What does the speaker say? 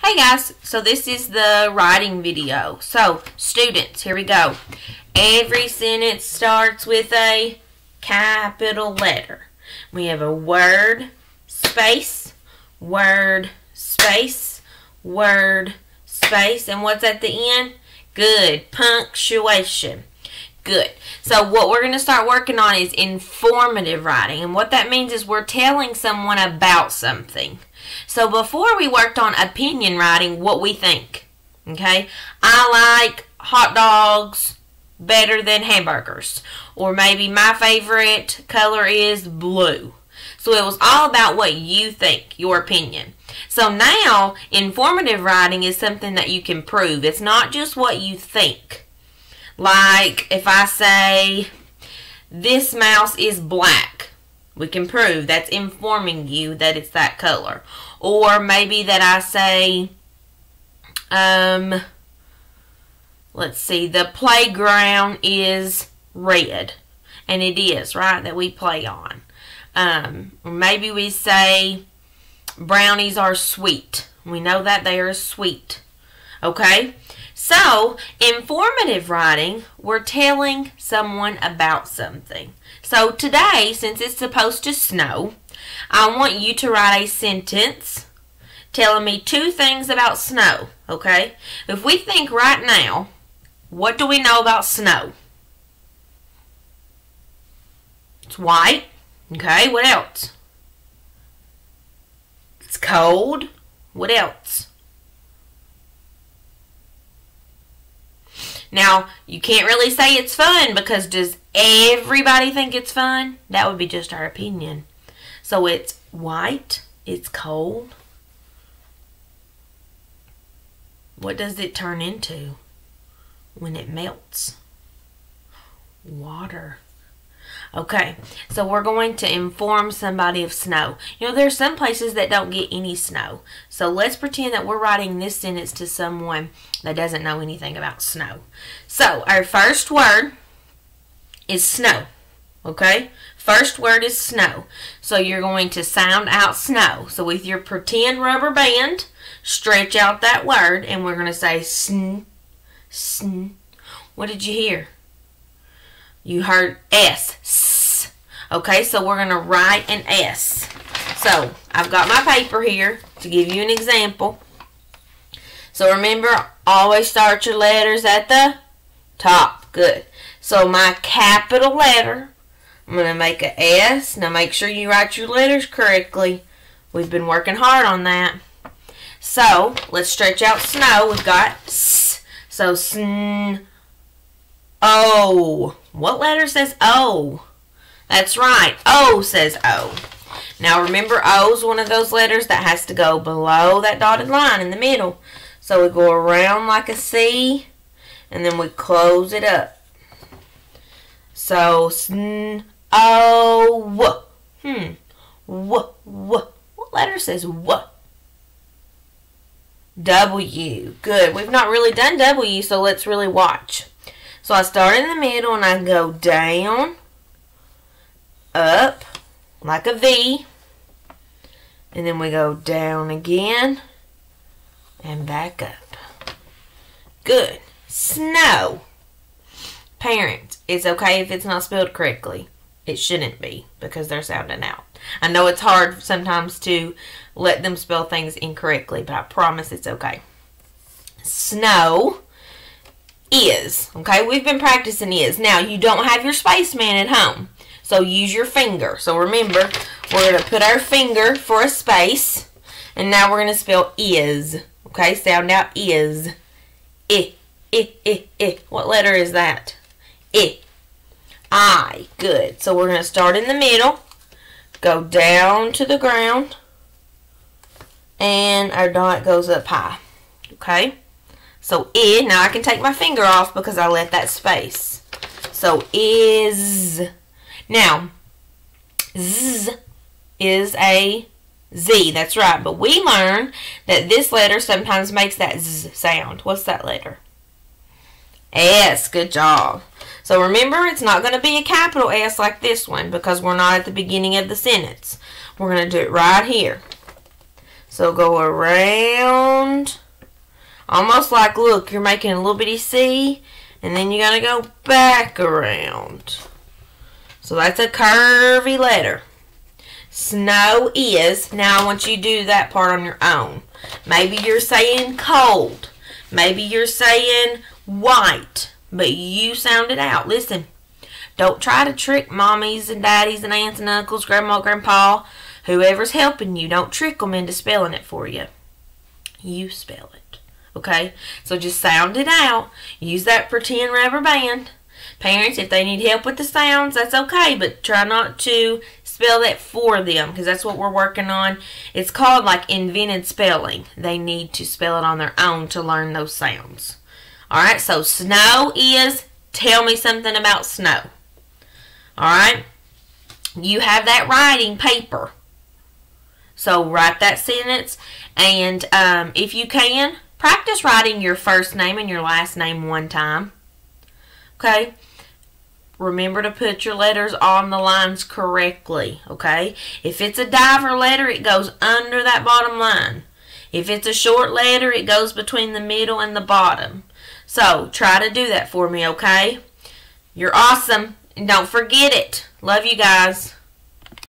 Hey guys, so this is the writing video. So, students, here we go. Every sentence starts with a capital letter. We have a word, space, word, space, word, space, and what's at the end? Good, punctuation. Good. So what we're going to start working on is informative writing. And what that means is we're telling someone about something. So before we worked on opinion writing, what we think. Okay? I like hot dogs better than hamburgers. Or maybe my favorite color is blue. So it was all about what you think, your opinion. So now, informative writing is something that you can prove. It's not just what you think. Like if I say, this mouse is black, we can prove that's informing you that it's that color. Or maybe that I say, um, let's see, the playground is red. And it is, right, that we play on. Um, or maybe we say, brownies are sweet. We know that they are sweet. Okay? So, informative writing, we're telling someone about something. So today, since it's supposed to snow, I want you to write a sentence telling me two things about snow, okay? If we think right now, what do we know about snow? It's white, okay? What else? It's cold. What else? Now, you can't really say it's fun because does everybody think it's fun? That would be just our opinion. So it's white, it's cold. What does it turn into when it melts? Water. Okay, so we're going to inform somebody of snow. You know, there's some places that don't get any snow. So let's pretend that we're writing this sentence to someone that doesn't know anything about snow. So our first word is snow. Okay, first word is snow. So you're going to sound out snow. So with your pretend rubber band, stretch out that word and we're going to say sn, sn. What did you hear? You heard S. S. Okay, so we're going to write an S. So, I've got my paper here to give you an example. So remember, always start your letters at the top. Good. So my capital letter, I'm going to make a S. Now make sure you write your letters correctly. We've been working hard on that. So, let's stretch out snow. We've got S. So, sn, O. What letter says O? That's right. O says O. Now remember O is one of those letters that has to go below that dotted line in the middle. So we go around like a C and then we close it up. So O. Hmm. W w. What letter says w? W. Good. We've not really done W, so let's really watch. So I start in the middle and I go down, up, like a V. And then we go down again and back up. Good. Snow. Parents, it's okay if it's not spelled correctly. It shouldn't be because they're sounding out. I know it's hard sometimes to let them spell things incorrectly, but I promise it's okay. Snow is. Okay, we've been practicing is. Now, you don't have your spaceman at home. So use your finger. So remember, we're going to put our finger for a space. And now we're going to spell is. Okay, sound out is. I, I, I, I. What letter is that? I. I. Good. So we're going to start in the middle. Go down to the ground. And our dot goes up high. Okay. So I, now I can take my finger off because I left that space. So is, now, z is a z, that's right. But we learn that this letter sometimes makes that z sound. What's that letter? S, good job. So remember, it's not going to be a capital S like this one because we're not at the beginning of the sentence. We're going to do it right here. So go around. Almost like, look, you're making a little bitty C. And then you got to go back around. So that's a curvy letter. Snow is. Now I want you to do that part on your own. Maybe you're saying cold. Maybe you're saying white. But you sound it out. Listen. Don't try to trick mommies and daddies and aunts and uncles, grandma, grandpa, whoever's helping you. Don't trick them into spelling it for you. You spell it. Okay? So just sound it out. Use that pretend rubber band. Parents, if they need help with the sounds, that's okay, but try not to spell that for them because that's what we're working on. It's called like invented spelling. They need to spell it on their own to learn those sounds. All right, so snow is tell me something about snow. All right, you have that writing paper. So write that sentence, and um, if you can, practice writing your first name and your last name one time. Okay. Remember to put your letters on the lines correctly, okay? If it's a diver letter, it goes under that bottom line. If it's a short letter, it goes between the middle and the bottom. So, try to do that for me, okay? You're awesome. And don't forget it. Love you guys.